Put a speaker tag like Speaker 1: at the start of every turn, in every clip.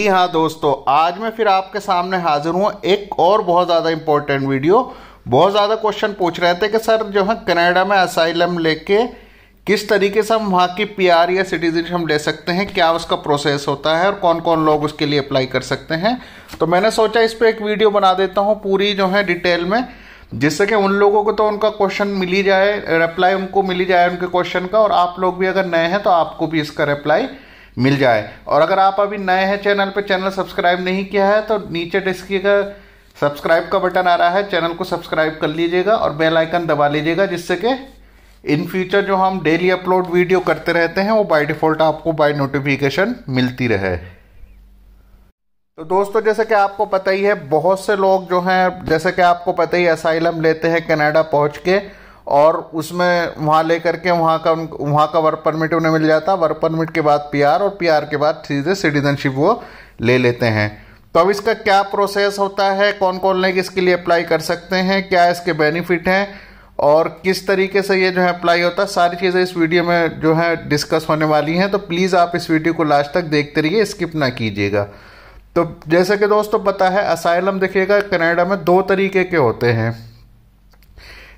Speaker 1: जी हाँ दोस्तों, आज मैं फिर आपके सामने हाजिर हूँ एक और बहुत ज़्यादा इम्पोर्टेंट वीडियो बहुत ज़्यादा क्वेश्चन पूछ रहे थे कि सर, जो है, कनाडा में असाइलम लेके किस तरीके से हम वहाँ की पीआर या सिटीजनशिप हम ले सकते हैं, क्या उसका प्रोसेस होता है और कौन कौन लोग उसके लिए अप्लाई कर सकते हैं? तो मैंने सोचा इस पर एक वीडियो बना देता हूँ पूरी, जो है डिटेल में, जिससे कि उन लोगों को तो उनका क्वेश्चन मिल ही जाए रिप्लाई उनको मिल ही जाए उनके क्वेश्चन का, और आप लोग भी अगर नए हैं तो आपको भी इसका रिप्लाई मिल जाए। और अगर आप अभी नए हैं चैनल पे, चैनल सब्सक्राइब नहीं किया है तो नीचे डिस्क्रिएगा सब्सक्राइब का बटन आ रहा है, चैनल को सब्सक्राइब कर लीजिएगा और बेल आइकन दबा लीजिएगा, जिससे कि इन फ्यूचर जो हम डेली अपलोड वीडियो करते रहते हैं, वो बाय डिफ़ॉल्ट आपको बाय नोटिफिकेशन मिलती रहे। तो दोस्तों, जैसे कि आपको पता ही है, बहुत से लोग जो हैं, जैसे कि आपको पता ही असाइलम लेते हैं कनाडा पहुँच के और उसमें वहाँ ले करके वहाँ का वहाँ का वर्क परमिट उन्हें मिल जाता। है वर्क परमिट के बाद पीआर और पीआर के बाद सीधे सिटीजनशिप वो ले लेते हैं। तो अब इसका क्या प्रोसेस होता है? कौन कौन लोग इसके लिए अप्लाई कर सकते हैं? क्या इसके बेनिफिट हैं? और किस तरीके से ये जो है अप्लाई होता है? सारी चीज़ें इस वीडियो में जो है डिस्कस होने वाली हैं। तो प्लीज़ आप इस वीडियो को लास्ट तक देखते रहिए स्किप ना कीजिएगा। तो जैसे कि दोस्तों पता है असाइलम देखिएगा, कनाडा में दो तरीके के होते हैं।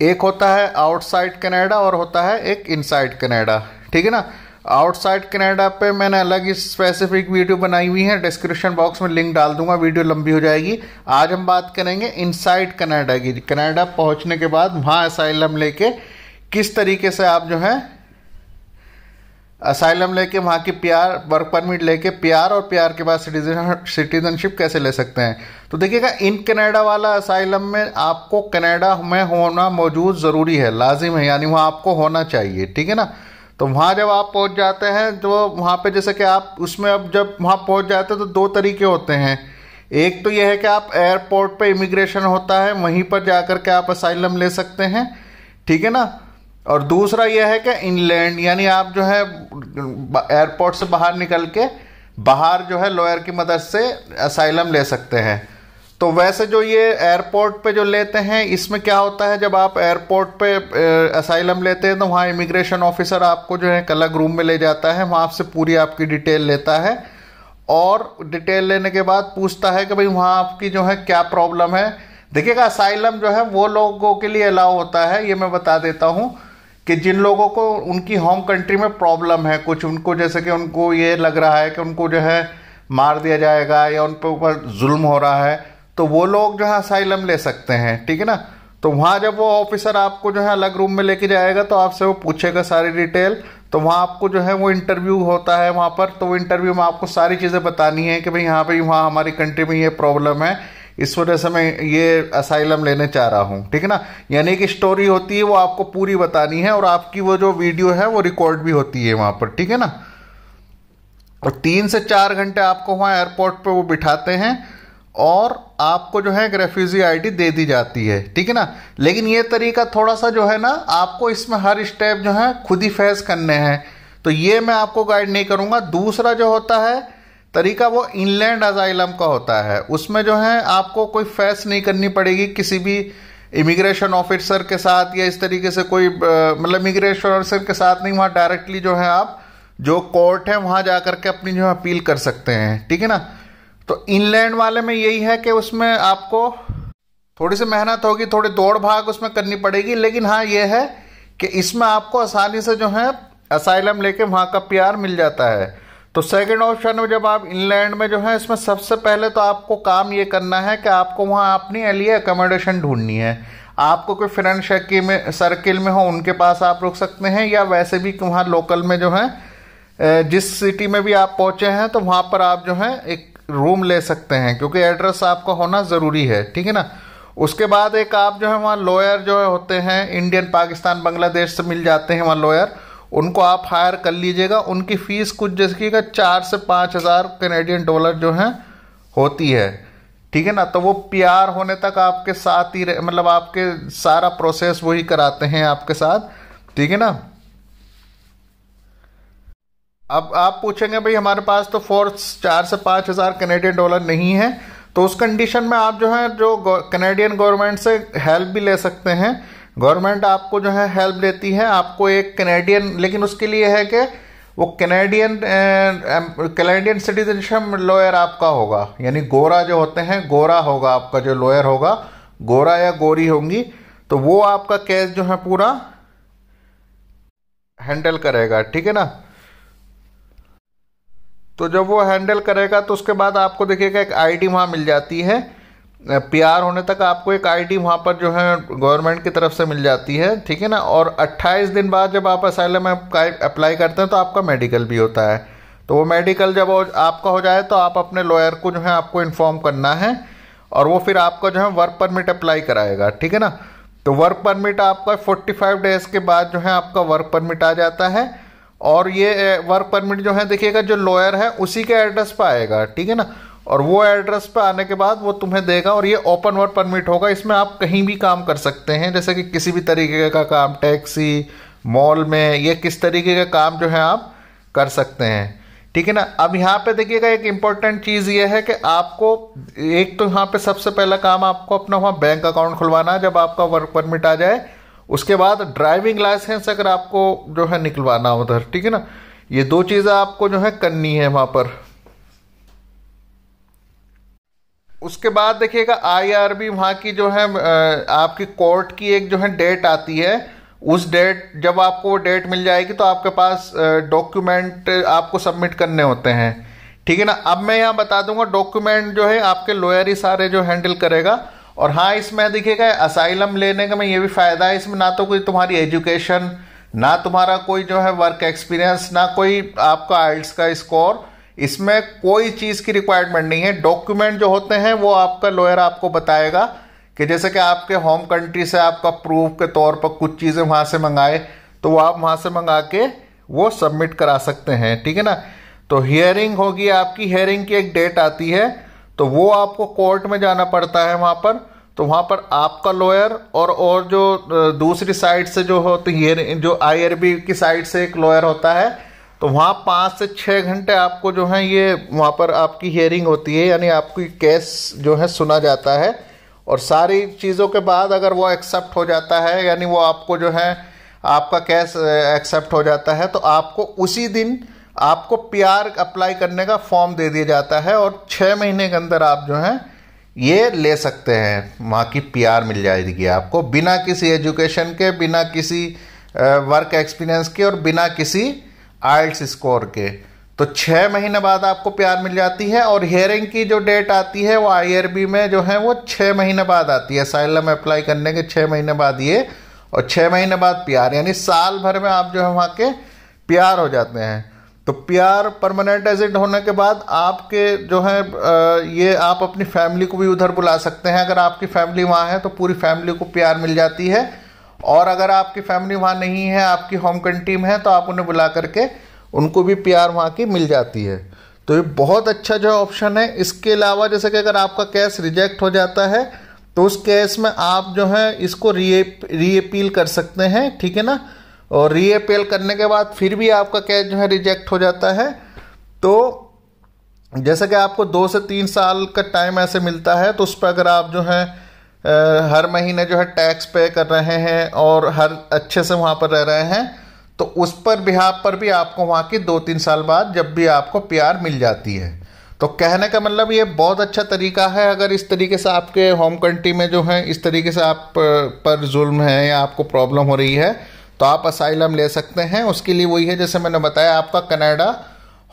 Speaker 1: एक होता है आउटसाइड कनाडा और होता है एक इनसाइड कनाडा। ठीक है ना? आउटसाइड कनाडा पे मैंने अलग ही स्पेसिफिक वीडियो बनाई हुई है। डिस्क्रिप्शन बॉक्स में लिंक डाल दूँगा वीडियो लंबी हो जाएगी। आज हम बात करेंगे इनसाइड कनाडा की। कनाडा पहुँचने के बाद वहाँ असाइलम लेके किस तरीके से आप जो है असाइलम लेके, वहाँ की प्यार वर्क परमिट लेके, प्यार और प्यार के बाद सिटीजन सिटीजनशिप कैसे ले सकते हैं? तो देखिएगा, इन कनाडा वाला असाइलम में आपको कनाडा में होना मौजूद ज़रूरी है, लाजिम है, यानी वहाँ आपको होना चाहिए, ठीक है ना? तो वहाँ जब आप पहुँच जाते हैं तो वहाँ पे जैसे कि आप, उसमें अब जब वहाँ पहुँच जाते हैं तो दो तरीके होते हैं। एक तो यह है कि आप एयरपोर्ट पे इमिग्रेशन होता है, वहीं पर जाकर के आप असाइलम ले सकते हैं, ठीक है ना? और दूसरा यह है कि इनलैंड यानी आप जो है एयरपोर्ट से बाहर निकल के बाहर जो है लॉयर की मदद से असाइलम ले सकते हैं। तो वैसे जो ये एयरपोर्ट पे जो लेते हैं, इसमें क्या होता है, जब आप एयरपोर्ट पे असाइलम लेते हैं तो वहाँ इमिग्रेशन ऑफिसर आपको जो है एक अलग रूम में ले जाता है, वहाँ आपसे पूरी आपकी डिटेल लेता है और डिटेल लेने के बाद पूछता है कि भाई वहाँ आपकी जो है क्या प्रॉब्लम है। देखिएगा असाइलम जो है, वो लोगों के लिए अलाउ होता है, ये मैं बता देता हूँ। कि जिन लोगों को उनकी होम कंट्री में प्रॉब्लम है, कुछ उनको जैसे कि उनको ये लग रहा है कि उनको जो है मार दिया जाएगा या उन पर ऊपर जुल्म हो रहा है तो वो लोग जो है असाइलम ले सकते हैं, ठीक है ना? तो वहाँ जब वो ऑफिसर आपको जो है अलग रूम में लेके जाएगा तो आपसे वो पूछेगा सारी डिटेल तो वहाँ आपको जो है वो इंटरव्यू होता है वहाँ पर तो वो इंटरव्यू में आपको सारी चीज़ें बतानी है कि भाई यहाँ पे, वहाँ हमारी कंट्री में ये प्रॉब्लम है इस वजह से मैं ये असाइलम लेने चाह रहा हूँ, ठीक है ना? यानी कि स्टोरी होती है, वो आपको पूरी बतानी है और आपकी वो जो वीडियो है, वो रिकॉर्ड भी होती है वहाँ पर, ठीक है ना? और तीन से चार घंटे आपको वहाँ एयरपोर्ट पर वो बिठाते हैं और आपको जो है एक रेफ्यूजी आईडी दे दी जाती है, ठीक है ना? लेकिन ये तरीका थोड़ा सा जो है ना, आपको इसमें हर स्टेप जो है खुद ही फेस करने हैं। तो ये मैं आपको गाइड नहीं करूँगा। दूसरा जो होता है तरीका वो इनलैंड अजाइलम का होता है। उसमें जो है, आपको कोई फैस नहीं करनी पड़ेगी किसी भी इमिग्रेशन ऑफिसर के साथ या इस तरीके से कोई मतलब इमिग्रेशन ऑफिसर के साथ नहीं, वहाँ डायरेक्टली जो है आप, जो कोर्ट है, वहाँ जा करके अपनी जो है अपील कर सकते हैं। ठीक है ना? तो इनलैंड वाले में यही है कि उसमें आपको थोड़ी सी मेहनत होगी, थोड़ी दौड़ भाग उसमें करनी पड़ेगी, लेकिन हाँ ये है कि इसमें आपको आसानी से जो है असाइलम लेके वहाँ का प्यार मिल जाता है। तो सेकंड ऑप्शन में जब आप इनलैंड में जो है, इसमें सबसे पहले तो आपको काम ये करना है कि आपको वहाँ अपनी लिए अकोमोडेशन ढूंढनी है। आपको कोई फ्रेंड शर्किल में सर्किल में हो, उनके पास आप रुक सकते हैं, या वैसे भी वहाँ लोकल में जो है जिस सिटी में भी आप पहुँचे हैं तो वहाँ पर आप जो है, एक रूम ले सकते हैं, क्योंकि एड्रेस आपका होना ज़रूरी है, ठीक है ना? उसके बाद एक आप जो है, वहाँ लॉयर जो है होते हैं इंडियन पाकिस्तान बांग्लादेश से मिल जाते हैं वहाँ लॉयर उनको आप हायर कर लीजिएगा। उनकी फ़ीस कुछ जैसे कि चार से पाँच हज़ार कैनेडियन डॉलर जो है, होती है। ठीक है ना? तो वो प्यार होने तक आपके साथ ही मतलब आपके सारा प्रोसेस वही कराते हैं आपके साथ। ठीक है ना? अब आप पूछेंगे, भाई, हमारे पास तो फोर्स चार से पाँच हज़ार कैनेडियन डॉलर नहीं है। तो उस कंडीशन में आप जो है, जो कैनेडियन गवर्नमेंट से हेल्प भी ले सकते हैं। गवर्नमेंट आपको जो है हेल्प देती है, आपको एक कैनेडियन लेकिन उसके लिए है कि वो कैनेडियन कैनेडियन सिटीजनशिप लॉयर आपका होगा। यानी गोरा जो होते हैं, गोरा होगा आपका जो लॉयर होगा, गोरा या गोरी होंगी तो वो आपका केस जो है पूरा हैंडल करेगा, ठीक है ना? तो जब वो हैंडल करेगा तो उसके बाद आपको देखिएगा एक आईडी वहाँ मिल जाती है। पीआर होने तक आपको एक आईडी वहाँ पर जो है गवर्नमेंट की तरफ़ से मिल जाती है, ठीक है ना? और 28 दिन बाद जब आप असाइलम अप्लाई करते हैं तो आपका मेडिकल भी होता है। तो वो मेडिकल जब आपका हो जाए तो आप अपने लॉयर को जो है आपको इन्फॉर्म करना है, और वो फिर आपका जो है वर्क परमिट अप्लाई कराएगा, ठीक है ना? तो वर्क परमिट आपका 45 डेज़ के बाद जो है आपका वर्क परमिट आ जाता है, और ये वर्क परमिट जो है, देखिएगा, जो लॉयर है, उसी के एड्रेस पर आएगा, ठीक है ना? और वो एड्रेस पे आने के बाद वो तुम्हें देगा और ये ओपन वर्क परमिट होगा। इसमें आप कहीं भी काम कर सकते हैं। जैसे कि किसी भी तरीके का काम टैक्सी मॉल में, ये किस तरीके का काम जो है आप कर सकते हैं। ठीक है ना? अब यहाँ पे देखिएगा एक इंपॉर्टेंट चीज़ ये है कि आपको, एक तो यहाँ पे सबसे पहला काम आपको अपना वहाँ बैंक अकाउंट खुलवाना है। जब आपका वर्क परमिट आ जाए, उसके बाद ड्राइविंग लाइसेंस अगर आपको जो है निकलवाना उधर। ठीक है ना? ये दो चीज़ें आपको जो है करनी है वहाँ पर। उसके बाद देखिएगा आईआरबी वहाँ की जो है आपकी कोर्ट की एक जो है डेट आती है। उस डेट जब आपको वो डेट मिल जाएगी तो आपके पास डॉक्यूमेंट आपको सबमिट करने होते हैं। ठीक है ना? अब मैं यहाँ बता दूँगा डॉक्यूमेंट जो है, आपके लॉयर ही सारे जो हैंडल करेगा। और हाँ इसमें देखिएगा असाइलम लेने का मैं ये भी फ़ायदा है, इसमें ना तो कोई तुम्हारी एजुकेशन ना तुम्हारा कोई जो है वर्क एक्सपीरियंस ना कोई आपका आइल्स का स्कोर इसमें कोई चीज़ की रिक्वायरमेंट नहीं है। डॉक्यूमेंट जो होते हैं, वो आपका लॉयर आपको बताएगा कि जैसे कि आपके होम कंट्री से आपका प्रूफ के तौर पर कुछ चीज़ें वहाँ से मंगाए तो वो आप वहाँ से मंगा के वो सबमिट करा सकते हैं, ठीक है ना? तो हियरिंग होगी आपकी हियरिंग की एक डेट आती है तो वो आपको कोर्ट में जाना पड़ता है वहाँ पर। तो वहाँ पर आपका लॉयर और और जो दूसरी साइड से जो होती है जो आईआरबी की साइड से एक लॉयर होता है तो वहाँ पाँच से छः घंटे आपको जो है ये वहाँ पर आपकी हियरिंग होती है, यानी आपकी केस जो है सुना जाता है। और सारी चीज़ों के बाद अगर वो एक्सेप्ट हो जाता है, यानी वो आपको जो है, आपका केस एक्सेप्ट हो जाता है तो आपको उसी दिन आपको पीआर अप्लाई करने का फॉर्म दे दिया जाता है और छः महीने के अंदर आप जो है, ये ले सकते हैं। वहाँ की पीआर मिल जाएगी आपको, बिना किसी एजुकेशन के, बिना किसी वर्क एक्सपीरियंस के और बिना किसी आइल्स स्कोर के। तो छः महीने बाद आपको प्यार मिल जाती है और हेयरिंग की जो डेट आती है वो आईआरबी में जो है वो छः महीने बाद आती है। साइलम अप्लाई करने के छः महीने बाद ये और छः महीने बाद प्यार, यानी साल भर में आप जो है वहाँ के प्यार हो जाते हैं। तो प्यार परमानेंट एजेंट होने के बाद आपके जो है ये आप अपनी फैमिली को भी उधर बुला सकते हैं। अगर आपकी फैमिली वहाँ है तो पूरी फैमिली को प्यार मिल जाती है। और अगर आपकी फैमिली वहाँ नहीं है, आपकी होम कंट्री में है तो आप उन्हें बुला करके उनको भी प्यार वहाँ की मिल जाती है। तो ये बहुत अच्छा जो ऑप्शन है। इसके अलावा जैसे कि अगर आपका केस रिजेक्ट हो जाता है तो उस केस में आप जो है, इसको री अपील कर सकते हैं, ठीक है ना? और री अपील करने के बाद फिर भी आपका केस जो है रिजेक्ट हो जाता है। तो जैसे कि आपको दो से तीन साल का टाइम ऐसे मिलता है तो उस पर अगर आप जो है हर महीने जो है टैक्स पे कर रहे हैं और हर अच्छे से वहाँ पर रह रहे हैं तो उस पर बिहार पर भी आपको वहाँ की दो तीन साल बाद जब भी आपको प्यार मिल जाती है। तो कहने का मतलब ये बहुत अच्छा तरीका है, अगर इस तरीके से आपके होम कंट्री में जो है इस तरीके से आप पर जुल्म है या आपको प्रॉब्लम हो रही है तो आप असाइलम ले सकते हैं। उसके लिए वही है, जैसे मैंने बताया, आपका कनाडा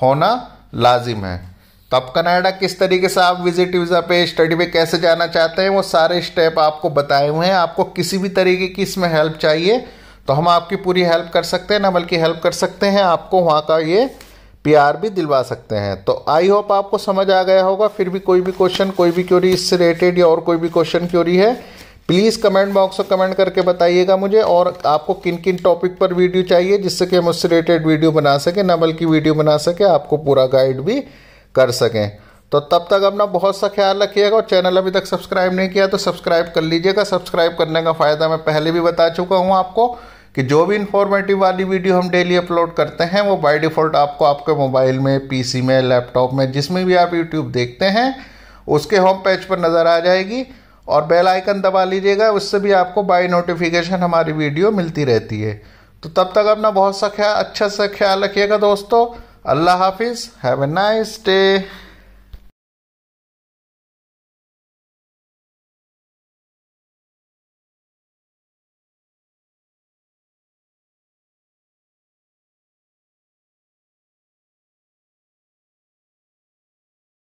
Speaker 1: होना लाजिम है। तो अब कनाडा किस तरीके से आप विज़िट वीज़ा पे स्टडी पे कैसे जाना चाहते हैं, वो सारे स्टेप आपको बताए हुए हैं। आपको किसी भी तरीके की इसमें हेल्प चाहिए तो हम आपकी पूरी हेल्प कर सकते हैं, ना बल्कि हेल्प कर सकते हैं, आपको वहाँ का ये पीआर भी दिलवा सकते हैं। तो आई होप आपको समझ आ गया होगा, फिर भी कोई भी क्वेश्चन, कोई भी क्योरी इससे रिलेटेड या और कोई भी क्वेश्चन क्योरी है, प्लीज़ कमेंट बॉक्स में कमेंट करके बताइएगा मुझे, और आपको किन किन टॉपिक पर वीडियो चाहिए, जिससे कि हम उससे रिलेटेड वीडियो बना सकें, ना बल्कि वीडियो बना सके, आपको पूरा गाइड भी कर सकें। तो तब तक अपना बहुत सा ख्याल रखिएगा और चैनल अभी तक सब्सक्राइब नहीं किया तो सब्सक्राइब कर लीजिएगा। सब्सक्राइब करने का फ़ायदा मैं पहले भी बता चुका हूँ आपको कि जो भी इन्फॉर्मेटिव वाली वीडियो हम डेली अपलोड करते हैं, वो बाय डिफ़ॉल्ट आपको आपके मोबाइल में पीसी में लैपटॉप में, जिसमें भी आप यूट्यूब देखते हैं, उसके होम पेज पर नज़र आ जाएगी और बेल आइकन दबा लीजिएगा, उससे भी आपको बाय नोटिफिकेशन हमारी वीडियो मिलती रहती है। तो तब तक अपना बहुत सा ख्याल अच्छा सा ख्याल रखिएगा दोस्तों। Allah Hafiz. Have a nice day.